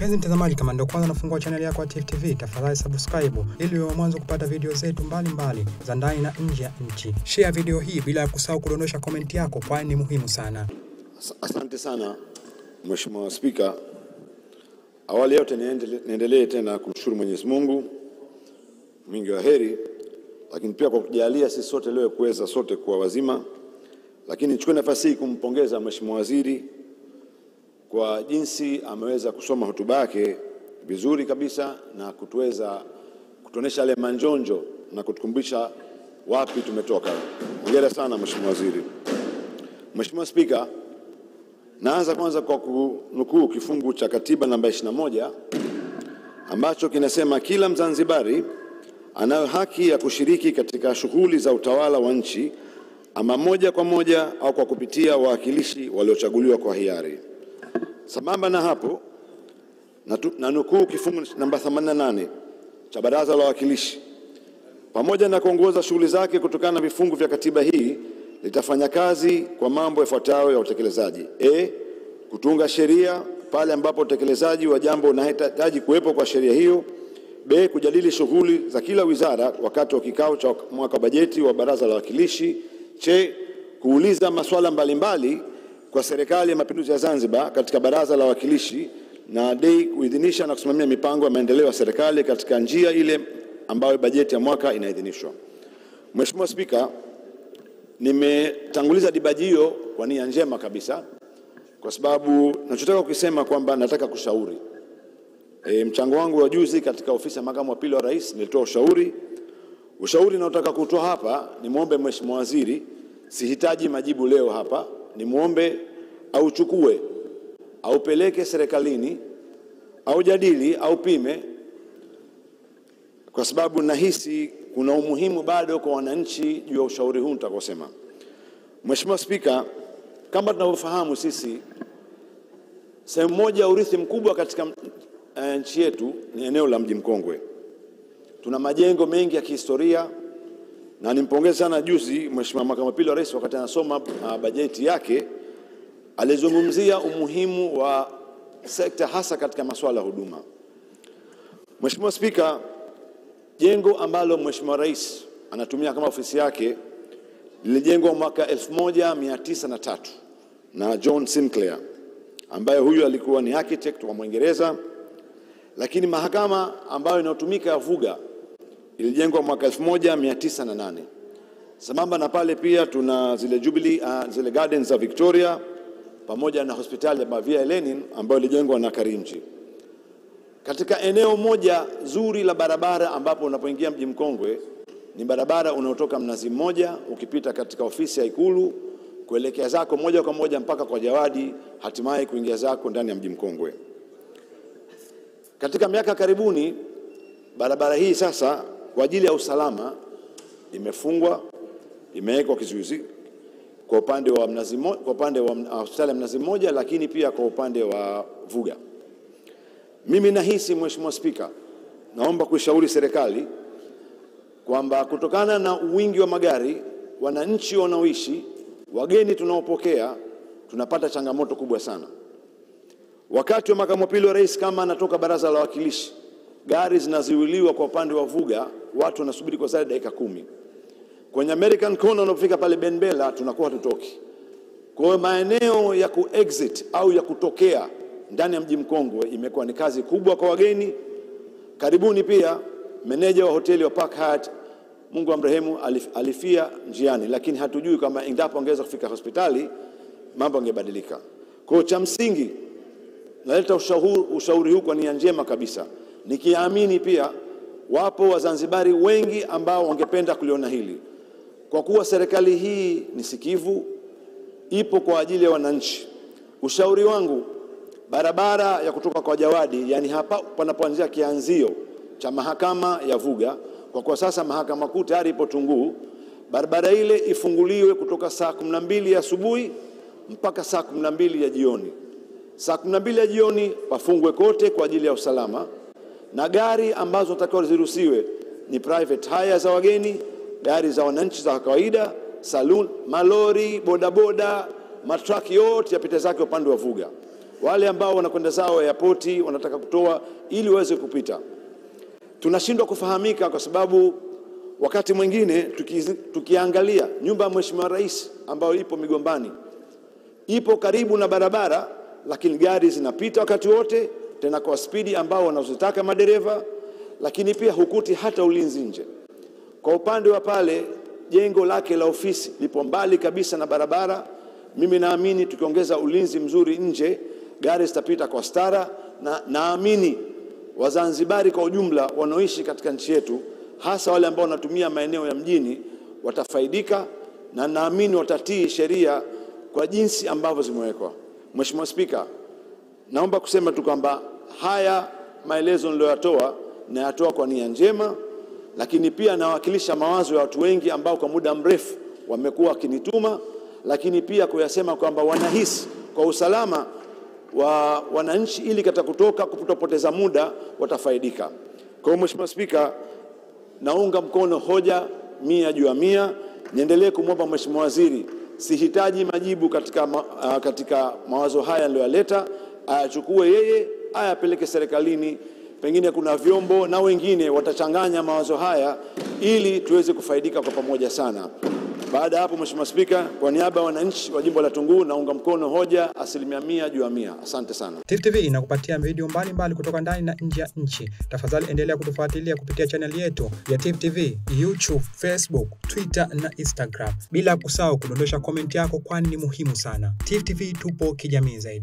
Mpenzi mtazamaji, kama ndio kwanza nafungua chaneli yako ya Tifu TV, tafadhali subscribe ili uwe wa mwanzo kupata video zetu mbalimbali za ndani na nje ya nchi. Share video hii bila ya kusahau kudondosha komenti yako, kwani ni muhimu sana. Asante sana Mheshimiwa Spika. Awali yote niendelee tena kumshukuru Mwenyezi Mungu mwingi wa heri, lakini pia kwa kujalia sisi sote leo kuweza sote kuwa wazima, lakini nichukue nafasi hii kumpongeza Mheshimiwa Waziri kwa jinsi ameweza kusoma hotuba yake vizuri kabisa na kutuweza kutuonesha yale manjonjo na kutukumbisha wapi tumetoka. Hongera sana Mheshimiwa Waziri. Mheshimiwa Spika, Naanza kwanza kwa kunukuu kifungu cha katiba namba 21 ambacho kinasema kila Mzanzibari anayo haki ya kushiriki katika shughuli za utawala wa nchi ama moja kwa moja au kwa kupitia wawakilishi waliochaguliwa kwa hiari. Sambamba na hapo, na nukuu kifungu namba 88 cha Baraza la Wawakilishi pamoja na kuongoza shughuli zake kutokana na vifungu vya katiba hii litafanya kazi kwa mambo yafuatayo ya utekelezaji: a kutunga sheria pale ambapo utekelezaji wa jambo unahitaji kuwepo kwa sheria hiyo; b kujadili shughuli za kila wizara wakati wa kikao cha mwaka wa bajeti wa Baraza la Wawakilishi; c kuuliza masuala mbalimbali kwa Serikali ya Mapinduzi ya Zanzibar katika Baraza la Wawakilishi na DEI kuidhinisha na kusimamia mipango ya maendeleo ya serikali katika njia ile ambayo bajeti ya mwaka inaidhinishwa. Mheshimiwa Spika, nimetanguliza dibaji hiyo kwa nia njema kabisa, kwa sababu nachotaka kukisema kwamba nataka kushauri. E, mchango wangu wa juzi katika ofisi ya makamu wa pili wa rais nilitoa ushauri. Ushauri naotaka kutoa hapa, nimwombe Mheshimiwa Waziri, sihitaji majibu leo hapa, nimwombe auchukue aupeleke serikalini aujadili aupime, au pime kwa sababu nahisi kuna umuhimu bado kwa wananchi juu ya ushauri huu nitakosema. Mheshimiwa Spika, kama tunavyofahamu sisi, sehemu moja ya urithi mkubwa katika uh, nchi yetu ni eneo la Mji Mkongwe. Tuna majengo mengi ya kihistoria na nimpongeze sana juzi Mheshimiwa Makamu Pili wa Rais wakati anasoma uh, bajeti yake alizungumzia umuhimu wa sekta hasa katika masuala ya huduma. Mheshimiwa Spika, Jengo ambalo Mheshimiwa Rais anatumia kama ofisi yake lilijengwa mwaka 1903 na John Sinclair ambaye huyu alikuwa ni architect wa Mwingereza, lakini mahakama ambayo inayotumika ya Vuga ilijengwa mwaka 1908. Sambamba na pale pia tuna zile Jubilee, uh, zile gardens za Victoria pamoja na hospitali ya Bavia Lenin ambayo ilijengwa na Karimji katika eneo moja zuri la barabara ambapo unapoingia mji Mkongwe ni barabara unaotoka Mnazi Mmoja ukipita katika ofisi ya Ikulu kuelekea zako moja kwa moja mpaka kwa Jawadi, hatimaye kuingia zako ndani ya mji Mkongwe. Katika miaka karibuni barabara hii sasa kwa ajili ya usalama imefungwa, imewekwa kizuizi kwa upande wa Mnazi Mmoja, kwa upande wa hospitali ya Mnazi Mmoja, lakini pia kwa upande wa Vuga. Mimi nahisi Mheshimiwa Spika, naomba kuishauri serikali kwamba kutokana na wingi wa magari, wananchi wanaoishi, wageni tunaopokea, tunapata changamoto kubwa sana. Wakati wa makamu wa pili wa rais kama anatoka baraza la wawakilishi, gari zinaziwiliwa kwa upande wa Vuga, watu wanasubiri kwa zaidi dakika kumi. Kwenye American Corner unapofika pale Benbela tunakuwa hatutoki. Kwa hiyo maeneo ya kuexit au ya kutokea ndani ya mji Mkongwe imekuwa ni kazi kubwa kwa wageni. Karibuni pia meneja wa hoteli wa Park Hyatt, Mungu amrehemu, alif, alifia njiani, lakini hatujui kama endapo angeweza kufika hospitali mambo angebadilika. Kwa hiyo cha msingi naleta ushauri, ushauri huu kwa nia njema kabisa, nikiamini pia wapo Wazanzibari wengi ambao wangependa kuliona hili, kwa kuwa serikali hii ni sikivu, ipo kwa ajili ya wananchi. Ushauri wangu barabara ya kutoka kwa Jawadi, yani hapa panapoanzia kianzio cha mahakama ya Vuga, kwa kuwa sasa mahakama kuu tayari ipo Tunguu, barabara ile ifunguliwe kutoka saa kumi na mbili ya asubuhi mpaka saa kumi na mbili ya jioni. Saa kumi na mbili ya jioni pafungwe kote kwa ajili ya usalama, na gari ambazo takiwa ziruhusiwe ni private hire za wageni, gari za wananchi za kawaida, saloon, malori, bodaboda, matraki yote yapita zake upande wa Vuga. wale ambao wanakwenda zao airport wanataka kutoa ili waweze kupita. Tunashindwa kufahamika kwa sababu wakati mwingine tuki, tukiangalia nyumba ya Mheshimiwa Rais ambayo ipo Migombani ipo karibu na barabara, lakini gari zinapita wakati wote, tena kwa spidi ambao wanazotaka madereva, lakini pia hukuti hata ulinzi nje. Kwa upande wa pale jengo lake la ofisi lipo mbali kabisa na barabara. Mimi naamini tukiongeza ulinzi mzuri nje, gari zitapita kwa stara, na naamini Wazanzibari kwa ujumla wanaoishi katika nchi yetu, hasa wale ambao wanatumia maeneo ya mjini, watafaidika na naamini watatii sheria kwa jinsi ambavyo zimewekwa. Mheshimiwa Spika, naomba kusema tu kwamba haya maelezo niliyoyatoa nayatoa kwa nia njema, lakini pia nawakilisha mawazo ya watu wengi ambao kwa muda mrefu wamekuwa wakinituma, lakini pia kuyasema kwamba wanahisi kwa usalama wa wananchi, ili katika kutoka kutopoteza muda watafaidika. Kwa hiyo Mheshimiwa Spika, naunga mkono hoja mia juu ya mia. Niendelee kumwomba Mheshimiwa Waziri, sihitaji majibu katika, uh, katika mawazo haya niliyoyaleta, ayachukue yeye ayapeleke serikalini. Pengine kuna vyombo na wengine watachanganya mawazo haya ili tuweze kufaidika kwa pamoja sana. Baada ya hapo, Mheshimiwa Spika, kwa niaba ya wananchi wa jimbo la Tunguu naunga mkono hoja asilimia mia juu ya mia. Asante sana. TV inakupatia video mbalimbali mbali kutoka ndani na nje ya nchi. Tafadhali endelea kutufuatilia kupitia chaneli yetu ya Tifu TV, YouTube, Facebook, Twitter na Instagram, bila kusahau kudondosha komenti yako, kwani ni muhimu sana. Tifu TV tupo kijamii zaidi.